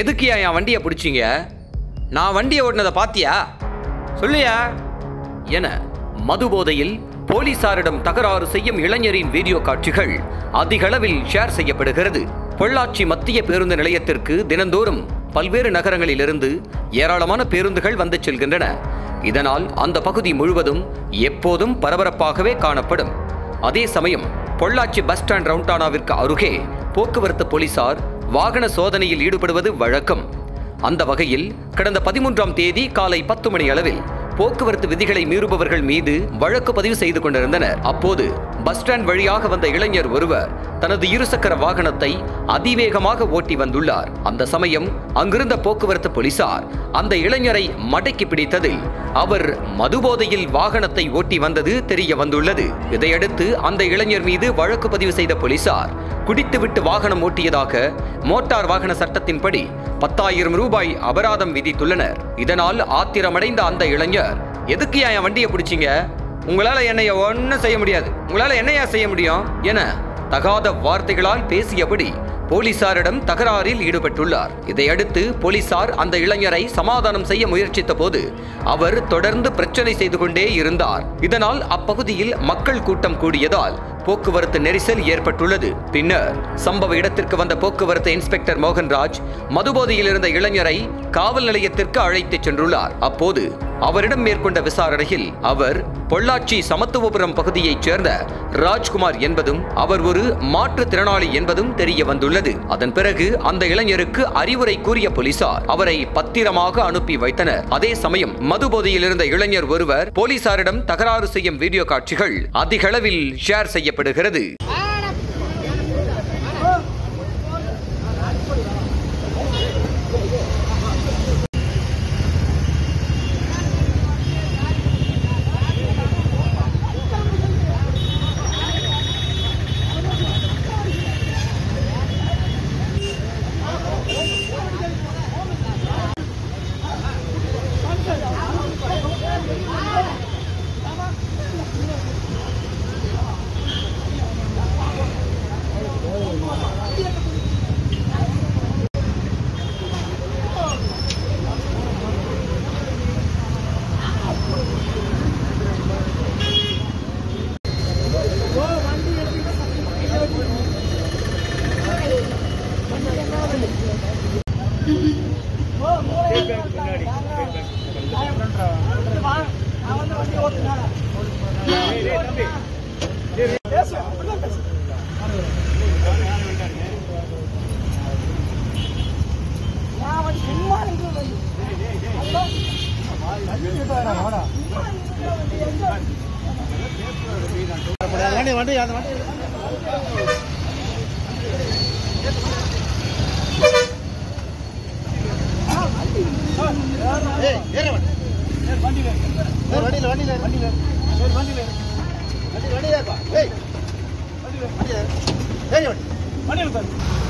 எதுக்குயா என் வண்டியை பிடிச்சிங்க? நான் வண்டியை ஓட்டினதை பாத்தியா? சொல்லியா என மதுபோதையில் போலீசாரிடம் தகராறு செய்யும் இளைஞரின் வீடியோ காட்சிகள் அதிகளவில் ஷேர் செய்யப்படுகிறது. பொள்ளாச்சி மத்திய பேருந்து நிலையத்திற்கு தினந்தோறும் பல்வேறு நகரங்களிலிருந்து ஏராளமான பேருந்துகள் வந்து செல்கின்றன. இதனால் அந்த பகுதி முழுவதும் எப்போதும் பரபரப்பாகவே காணப்படும். அதே சமயம் பொள்ளாச்சி பஸ் ஸ்டாண்ட் ரவுண்டானாவிற்கு அருகே போக்குவரத்து போலீசார் வாகன சோதனையில் ஈடுபடுவது வழக்கம். அந்த வகையில் கடந்த பதிமூன்றாம் தேதி காலை பத்து மணி அளவில் போக்குவரத்து விதிகளை மீறுபவர்கள் மீது வழக்கு பதிவு செய்து கொண்டிருந்தனர். அப்போது பஸ் ஸ்டாண்ட் வழியாக வந்த இளைஞர் ஒருவர் தனது இருசக்கர வாகனத்தை அதிவேகமாக ஓட்டி வந்துள்ளார். அந்த சமயம் அங்கிருந்த போக்குவரத்து போலீசார் அந்த இளைஞரை மடக்கி பிடித்ததில் அவர் மதுபோதையில் வாகனத்தை ஓட்டி வந்தது தெரிய வந்துள்ளது. இதையடுத்து அந்த இளைஞர் மீது வழக்கு பதிவு செய்த போலீசார் குடித்துவிட்டு வாகனம் ஓட்டியதாக மோட்டார் வாகன சட்டத்தின்படி பத்தாயிரம் ரூபாய் அபராதம் விதித்துள்ளனர். இதனால் ஆத்திரமடைந்த அந்த இளைஞர் எதுக்கு என் வண்டியை பிடிச்சிங்க? உங்களால் என்னைய ஒன்றும் செய்ய முடியாது. உங்களால் என்னையா செய்ய முடியும்? என தகாத வார்த்தைகளால் பேசியபடி போலீசாரிடம் தகராறில் ஈடுபட்டுள்ளார். இதையடுத்து போலீசார் அந்த இளைஞரை சமாதானம் செய்ய முயற்சித்த போது அவர் தொடர்ந்து பிரச்சனை செய்து கொண்டே இருந்தார். இதனால் அப்பகுதியில் மக்கள் கூட்டம் கூடியதால் போக்குவரத்து நெரிசல் ஏற்பட்டுள்ளது. பின்னர் சம்பவ இடத்திற்கு வந்த போக்குவரத்து இன்ஸ்பெக்டர் மோகன்ராஜ் மதுபோதையில் இருந்த இளைஞரை காவல் நிலையத்திற்கு அழைத்துச் சென்றுள்ளார். அப்போது அவரிடம் மேற்கொண்ட விசாரணையில் அவர் பொள்ளாச்சி சமத்துவபுரம் பகுதியைச் சேர்ந்த ராஜ்குமார் என்பதும் அவர் ஒரு மாற்றுத்திறனாளி என்பதும் தெரிய வந்துள்ளது. அதன் பிறகு அந்த இளைஞருக்கு அறிவுரை கூறிய போலீசார் அவரை பத்திரமாக அனுப்பி வைத்தனர். அதே சமயம் மதுபோதையில் இருந்த இளைஞர் ஒருவர் போலீசாரிடம் தகராறு செய்யும் வீடியோ காட்சிகள் அதிகளவில் ஷேர் செய்யப்படுகிறது. வண்டி வண்டி அந்த வண்டி ஏய் ஏற வண்டி வண்டியில வண்டியில வண்டியில வண்டியில வண்டியில வண்டி வண்டியில வண்டி